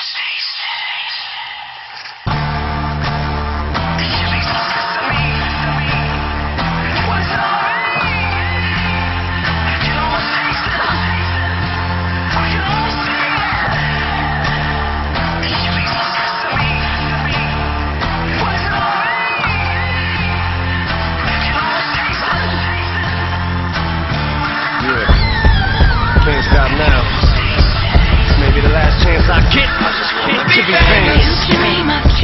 Thursday. Dream Jemima.